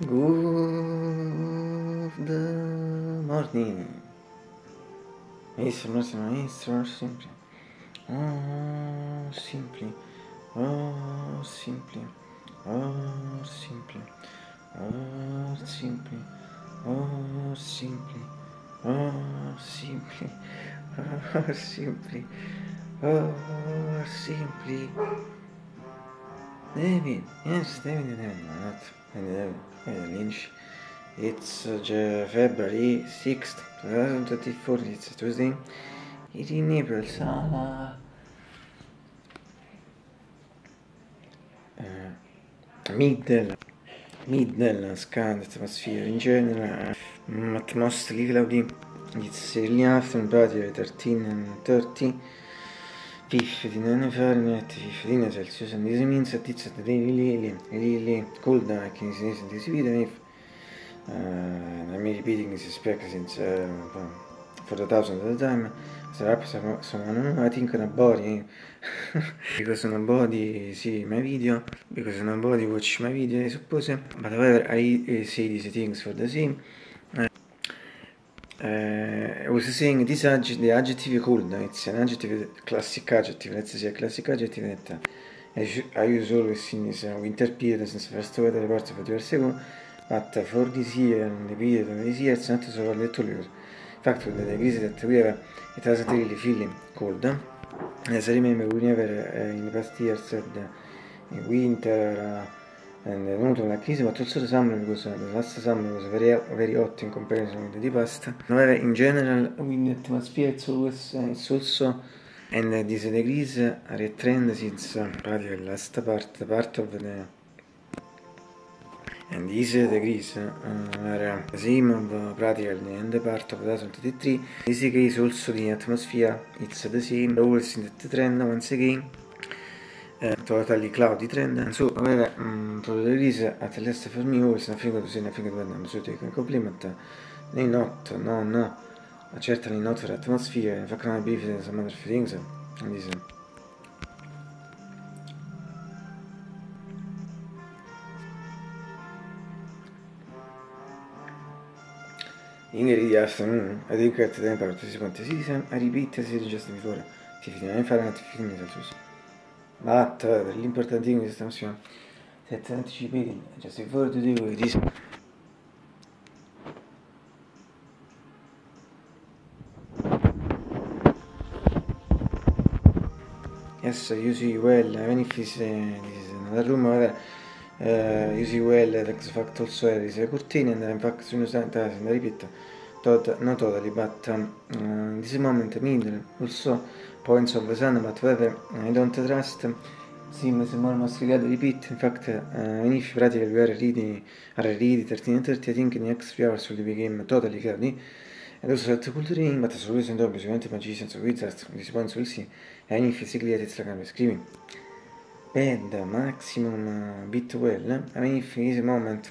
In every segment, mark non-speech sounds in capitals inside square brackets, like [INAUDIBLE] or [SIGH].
Good morning. É isso, é isso, é isso, simples. Oh, simples. Oh, simples. Oh, simples. Oh, simples. Oh, simples. Oh, simples. Oh, simples. Oh, sempre. David, yes, David, David, not David, David Lynch. It's uh, February 6th, 2024, it's Tuesday. It in Naples, uh, uh, middle, middle sky atmosphere in general, um, atmosphere cloudy, it's early afternoon, probably 13 and 30 tihvedine, färne, tihvedine seltsius on esimene titsete teine liili, liili kuldne äkki siis viidenev. Meie piidingi siis peakasin for the thousand of the time. Sarà sono, sono nominati in Canabori. [LAUGHS] because nobody see my video, because nobody watch my video, I suppose. But however, I eh, say these things for the same. Uh, I was saying this adjective, the adjective cold, it's an adjective, classic adjective, let's say a classic adjective that uh, I use always in this uh, winter period since first weather parts of the year ago, but for this year and the period of this year it's not so at all because in fact with the degrees that we have it doesn't really feel cold. As I remember we never uh, in the past years had uh, winter uh, and like easy but also the summer because uh, the last summer was very very hot in comparison with the past however in general wind atmosphere it's always uh, it's also and uh, these degrees are a trend since uh, the last part the part of the and these degrees uh, are the same of practically the part of 2023 this case also the atmosphere it's the same always in the trend once again eh, tolta lì di Trend su avere un prodotto rise a Teleste Fermi Urs na figo così na figo guardando su te complimenta nei not no no. A certa nei not per atmosfera fa canale bifide sa mother feelings dice. Ingeri di afternoon, a dedicato tempo partecipanti si a ribita si è già in vigore, si finisce a fare un attività esatto, di 59 Fahrenheit, 15 Celsius. But l'important thing is attention, c'est anticipating, just before to do with this. Yes, you see well, even if it's, uh, this is another room, however, uh, you see well the X factor also curtain and in fact, soon as I repeat, tot, not totally, but um, uh, this moment middle also points of the sun, but however I don't trust seems more masticato repeat. In fact, uh, if practically we are reading, are reading 13 and 30, I think in the next few hours will become totally cloudy. And also that culturing, but as always, and obviously, magicians or wizards, these points we'll see. And if physically it's like I'm screaming. Bad maximum uh, bit well. I mean, if in this moment,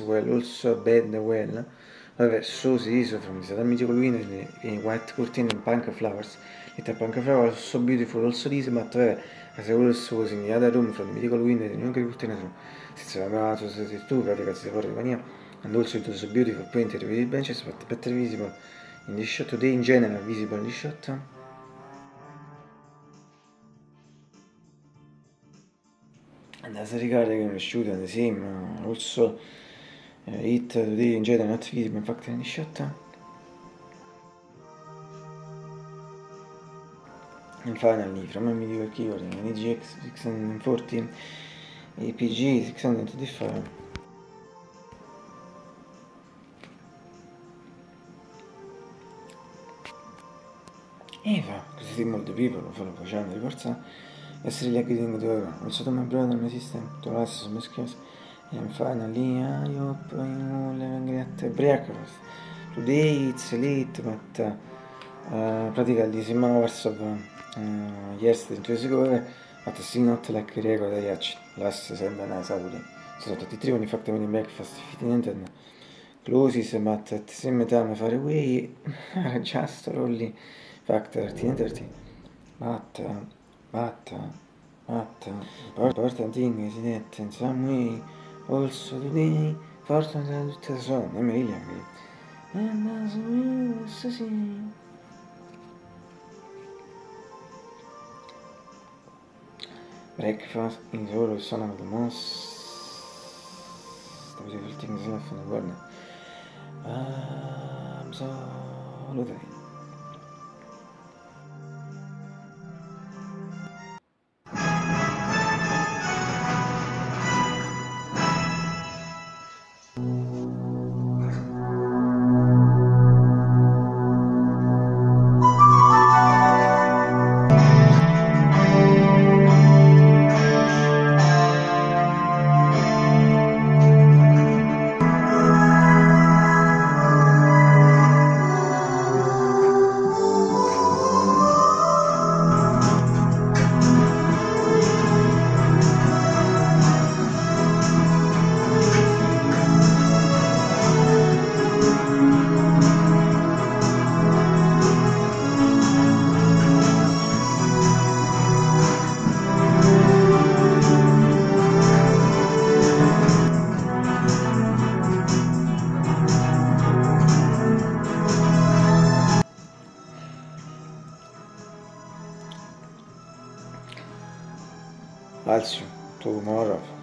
well, also bad well. However, so is from the mythical window in white curtain and punk flowers. Little punk flowers so beautiful also this, but however, as I also was in the other room from the mythical window in the curtain, since I'm out of the two, practically the Portmania, and also it was so beautiful painted with benches, but better visible in this shot today in general, visible in this shot. And as regarding the shoot and the same, uh, also it today in general not visible in fact in the shot. And finally, from a medieval keyboard, an EGX 640, APG 625. Eva, così molti people lo fanno facendo di forza essere gli getting to euro. Also to my brother, my sister, to us, my skills. And finally, I hope you will get breakfast. Today it's late, but uh, practically this hours of uh, yesterday, two days ago, but still not like regular yet. Last Sunday night, Saturday. So 33 when in fact when breakfast 15 and closes, but at the same time far away, [LAUGHS] just only fact 13 30. But, uh, but, uh, but, uh, important thing is that in some way, والسدود فرصة تزون أمريكا الناس والسسين Breakfast in the Euro Son of the Most Beautiful Things Left in the World I'm so holiday Calcio, Togomarov.